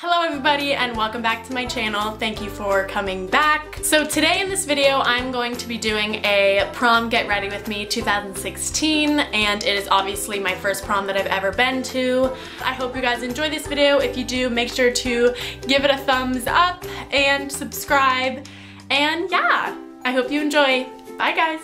Hello everybody and welcome back to my channel. Thank you for coming back. So today in this video I'm going to be doing a prom get ready with me 2016 and it is obviously my first prom that I've ever been to. I hope you guys enjoy this video. If you do make sure to give it a thumbs up and subscribe and yeah, I hope you enjoy. Bye guys.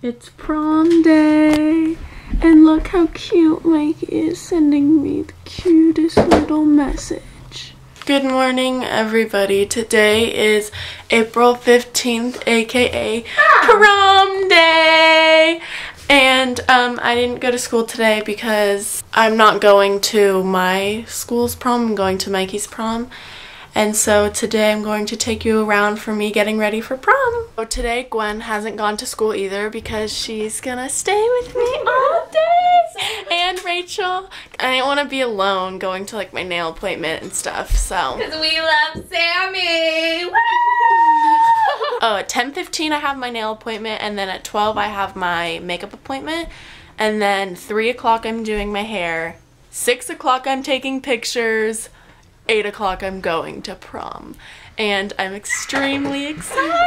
It's prom day. And look how cute Mike is sending me the cutest little message. Good morning, everybody. Today is April 15th, aka prom day. And um, I didn't go to school today because I'm not going to my school's prom, I'm going to Mikey's prom. And so today I'm going to take you around for me getting ready for prom. So today Gwen hasn't gone to school either because she's gonna stay with me all. And Rachel, I didn't want to be alone going to like my nail appointment and stuff, so. Because we love Sammy! Oh, at 10.15 I have my nail appointment and then at 12 I have my makeup appointment. And then 3 o'clock I'm doing my hair. 6 o'clock I'm taking pictures. 8 o'clock I'm going to prom. And I'm extremely excited!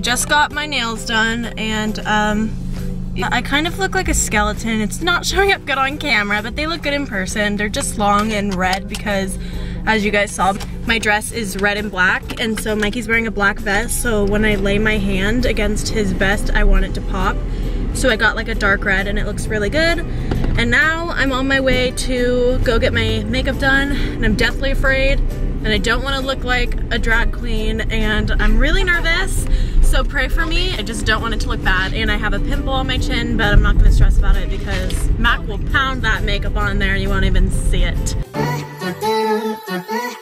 I just got my nails done and um, I kind of look like a skeleton. It's not showing up good on camera, but they look good in person. They're just long and red because as you guys saw, my dress is red and black and so Mikey's wearing a black vest. So when I lay my hand against his vest, I want it to pop. So I got like a dark red and it looks really good. And now I'm on my way to go get my makeup done and I'm deathly afraid and I don't want to look like a drag queen and I'm really nervous so pray for me. I just don't want it to look bad. And I have a pimple on my chin but I'm not to stress about it because MAC will pound that makeup on there and you won't even see it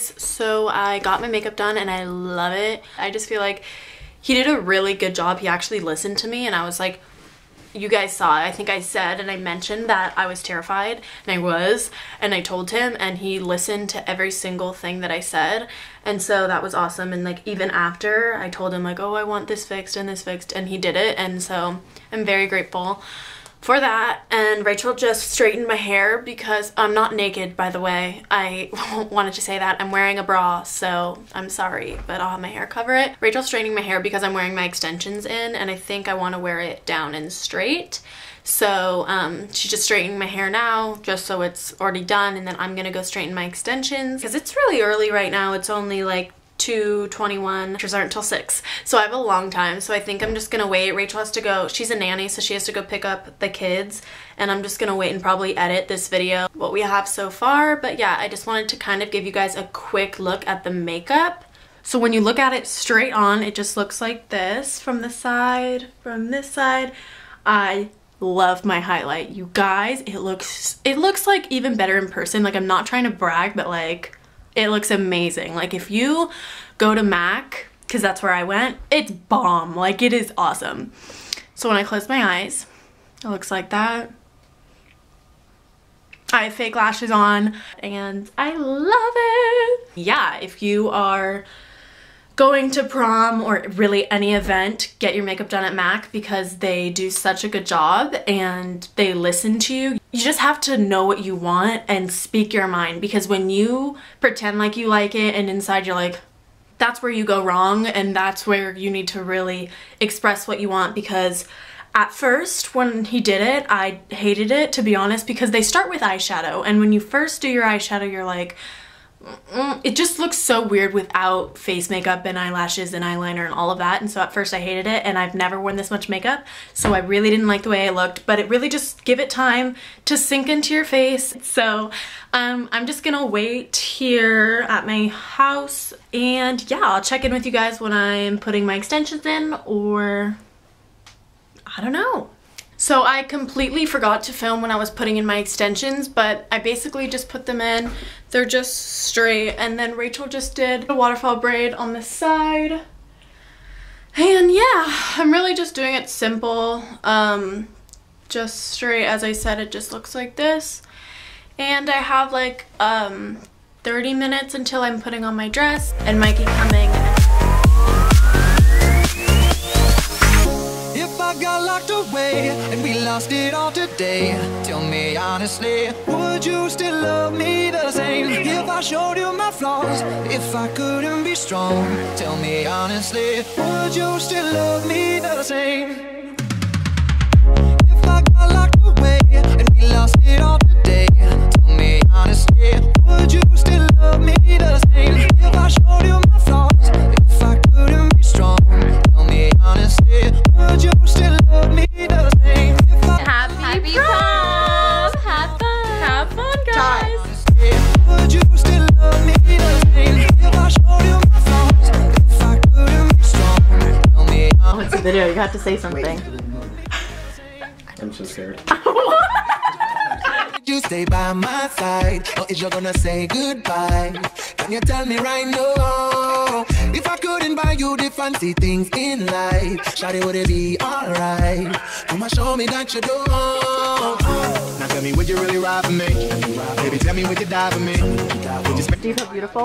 so I got my makeup done and I love it. I just feel like he did a really good job. He actually listened to me and I was like, you guys saw, I think I said and I mentioned that I was terrified and I was and I told him and he listened to every single thing that I said. And so that was awesome. And like even after I told him like oh I want this fixed and this fixed and he did it. And so I'm very grateful for that and Rachel just straightened my hair because I'm not naked by the way. I wanted to say that. I'm wearing a bra so I'm sorry but I'll have my hair cover it. Rachel's straightening my hair because I'm wearing my extensions in and I think I want to wear it down and straight. So um, she's just straightening my hair now just so it's already done and then I'm gonna go straighten my extensions. Because it's really early right now. It's only like 2.21 lectures aren't until 6 so I have a long time so I think I'm just gonna wait. Rachel has to go she's a nanny so she has to go pick up the kids and I'm just gonna wait and probably edit this video what we have so far. But yeah I just wanted to kind of give you guys a quick look at the makeup. So when you look at it straight on it just looks like this from the side from this side. I love my highlight you guys. It looks it looks like even better in person. Like I'm not trying to brag but like it looks amazing. Like if you go to MAC, because that's where I went, it's bomb. Like it is awesome. So when I close my eyes, it looks like that. I have fake lashes on and I love it. Yeah, if you are going to prom or really any event, get your makeup done at MAC because they do such a good job and they listen to you. You just have to know what you want and speak your mind because when you pretend like you like it and inside you're like, that's where you go wrong and that's where you need to really express what you want because at first when he did it I hated it to be honest because they start with eyeshadow. And when you first do your eyeshadow you're like it just looks so weird without face makeup and eyelashes and eyeliner and all of that. And so at first I hated it and I've never worn this much makeup. So I really didn't like the way I looked but it really just give it time to sink into your face. So um, I'm just gonna wait here at my house and yeah I'll check in with you guys when I'm putting my extensions in or I don't know so I completely forgot to film when I was putting in my extensions, but I basically just put them in. They're just straight. And then Rachel just did a waterfall braid on the side. And yeah, I'm really just doing it simple. Um, just straight, as I said, it just looks like this. And I have like um, 30 minutes until I'm putting on my dress and Mikey coming. Locked away and we lost it all today, tell me honestly, would you still love me the same? If I showed you my flaws, if I couldn't be strong, tell me honestly, would you still love me the same? If I got locked away and we lost it all today, tell me honestly, would you still love me the same? If I showed you my flaws, if I couldn't be strong, tell me honestly, would you still have to say something. I'm so scared. you stay by my side? Or is you gonna say goodbye? Can you tell me right now? If I couldn't buy you the fancy things in life, Shawty, would it be alright? Come on, show me that you do. Now tell me, would you really ride for me? Baby, tell me, would you die for me? Would you spend Do you feel beautiful?